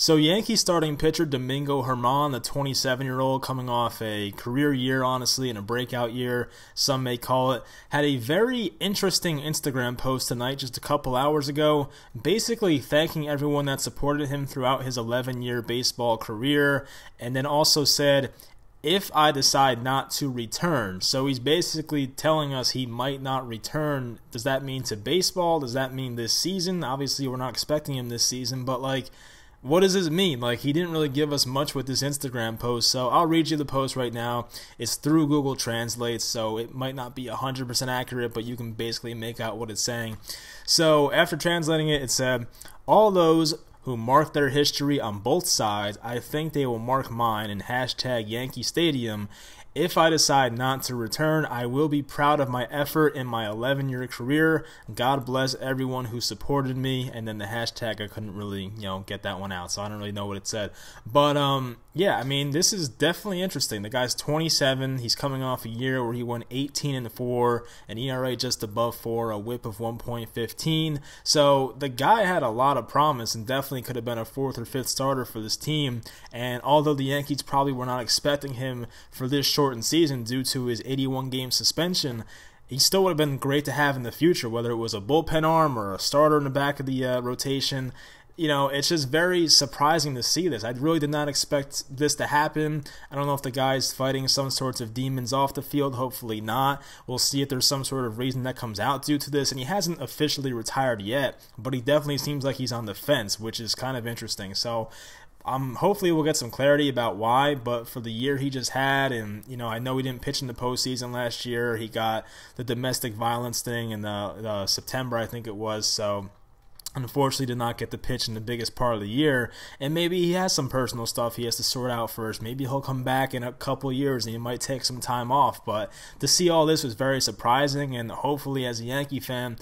So, Yankee starting pitcher Domingo German, the 27 year old, coming off a career year, honestly, and a breakout year, some may call it, had a very interesting Instagram post tonight, just a couple hours ago, basically thanking everyone that supported him throughout his 11 year baseball career, and then also said, if I decide not to return. So he's basically telling us he might not return. Does that mean to baseball? Does that mean this season? Obviously, we're not expecting him this season, but like, what does this mean? Like, he didn't really give us much with this Instagram post, so I'll read you the post right now. It's through Google Translate, so it might not be 100% accurate, but you can basically make out what it's saying. So, after translating it, it said, All those who mark their history on both sides, I think they will mark mine in hashtag Yankee Stadium if I decide not to return, I will be proud of my effort in my 11 year career. God bless everyone who supported me. And then the hashtag, I couldn't really, you know, get that one out, so I don't really know what it said. But um, yeah, I mean, this is definitely interesting. The guy's 27. He's coming off a year where he won 18 and 4, an ERA just above 4, a whip of 1.15. So the guy had a lot of promise and definitely could have been a fourth or fifth starter for this team. And although the Yankees probably were not expecting him for this shortened season due to his 81 game suspension, he still would have been great to have in the future, whether it was a bullpen arm or a starter in the back of the uh, rotation. You know, it's just very surprising to see this. I really did not expect this to happen. I don't know if the guy's fighting some sorts of demons off the field. Hopefully not. We'll see if there's some sort of reason that comes out due to this. And he hasn't officially retired yet, but he definitely seems like he's on the fence, which is kind of interesting. So um, hopefully we'll get some clarity about why, but for the year he just had, and you know, I know he didn't pitch in the postseason last year. He got the domestic violence thing in the, the September, I think it was. So unfortunately did not get the pitch in the biggest part of the year. And maybe he has some personal stuff he has to sort out first. Maybe he'll come back in a couple years and he might take some time off. But to see all this was very surprising. And hopefully as a yankee fan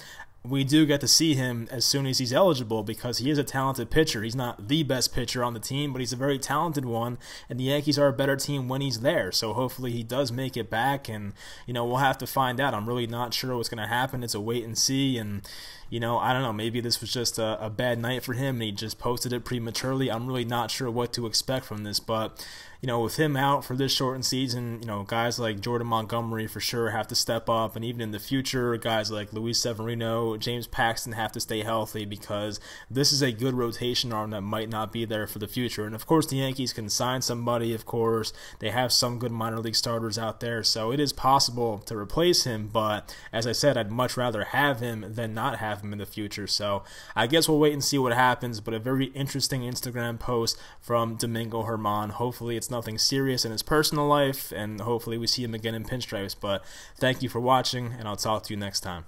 we do get to see him as soon as he's eligible because he is a talented pitcher. He's not the best pitcher on the team, but he's a very talented one, and the Yankees are a better team when he's there. So hopefully he does make it back, and you know we'll have to find out. I'm really not sure what's going to happen. It's a wait and see, and you know I don't know. Maybe this was just a, a bad night for him, and he just posted it prematurely. I'm really not sure what to expect from this, but you know, with him out for this shortened season, you know, guys like Jordan Montgomery for sure have to step up, and even in the future, guys like Luis Severino, James Paxton have to stay healthy because this is a good rotation arm that might not be there for the future. And of course, the Yankees can sign somebody. Of course, they have some good minor league starters out there, so it is possible to replace him. But as I said, I'd much rather have him than not have him in the future. So I guess we'll wait and see what happens. But a very interesting Instagram post from Domingo German. Hopefully, it's nothing serious in his personal life, and hopefully we see him again in pinstripes. But thank you for watching, and I'll talk to you next time.